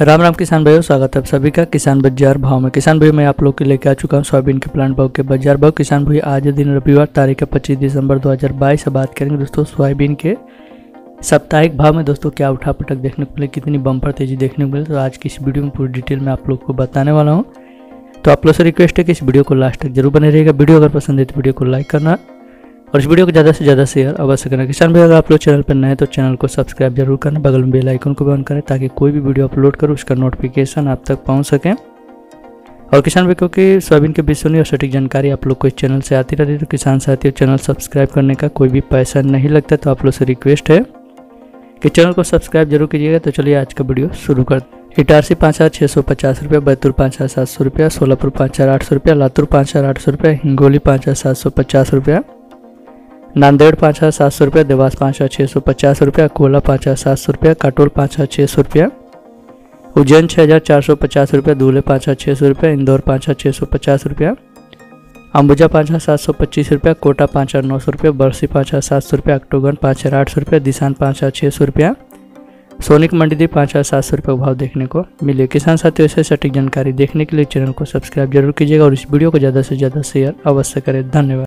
राम राम किसान भाइयों, स्वागत है सभी का किसान बाज़ार भाव में। किसान भाई मैं आप लोग के लेके आ चुका हूँ, सोयाबीन के प्लांट भाव के बाज़ार भाव। किसान भाई, आज दिन रविवार, तारीख है पच्चीस दिसंबर 2022 से बात करेंगे दोस्तों सोयाबीन के साप्ताहिक भाव में। दोस्तों, क्या उठा पटक देखने को मिले, कितनी बम्पर तेज़ी देखने को मिले तो आज की इस वीडियो में पूरी डिटेल में आप लोग को बताने वाला हूँ। तो आप लोग से रिक्वेस्ट है कि इस वीडियो को लास्ट तक ज़रूर बने रहेगा वीडियो अगर पसंद है तो वीडियो को लाइक करना और इस वीडियो को ज़्यादा से ज़्यादा शेयर अवश्य करना किसान भाई, अगर आप लोग चैनल पर नए तो चैनल को सब्सक्राइब ज़रूर करना, बगल में बेल आइकन को भी ऑन करें, ताकि कोई भी वीडियो अपलोड करो, उसका नोटिफिकेशन आप तक पहुँच सके। और किसान भाई, क्योंकि सोयाबीन के विषय और सटीक जानकारी आप लोग को इस चैनल से आती रहती है तो किसान साथी चैनल सब्सक्राइब करने का कोई भी पैसा नहीं लगता तो आप लोग से रिक्वेस्ट है कि चैनल को सब्सक्राइब ज़रूर कीजिएगा। तो चलिए आज का वीडियो शुरू कर इटारसी पाँच हज़ार छः सौ पचास रुपया, बैतुल पाँच हज़ार सात सौ रुपया, सोलापुर पाँच हज़ार आठ सौ रुपया, लातूर पाँच हज़ार आठ सौ रुपया, हिंगोली पाँच हज़ार सात सौ पचास रुपया। नांदेड़ पाँच हज़ार सात सौ रुपया देवास पाँच हज़ार छः सौ पचास रुपया कोला पाँच हज़ार सात सौ रुपया काटोल पाँच हज़ार छः सौ रुपया उज्जैन छः हज़ार चार सौ पचास रुपया दूल्हे पाँच हज़ार छः सौ रुपया इंदौर पाँच हज़ार छः सौ पचास रुपया अंबुजा पाँच हज़ार सात सौ पच्चीस रुपया कोटा पाँच हज़ार नौ सौ रुपया बरसी पाँच हज़ार सात सौ रुपया अक्टोगन पाँच हज़ार आठ सौ रुपया दिशान पाँच हज़ार छः सौ रुपया सोनिक मंडी दी पाँच हज़ार सात सौ रुपये भाव देखने को मिले किसान साथियों से सटीक जानकारी देखने के लिए चैनल को सब्सक्राइब ज़रूर कीजिएगा और इस वीडियो को ज़्यादा से ज़्यादा शेयर अवश्य करें धन्यवाद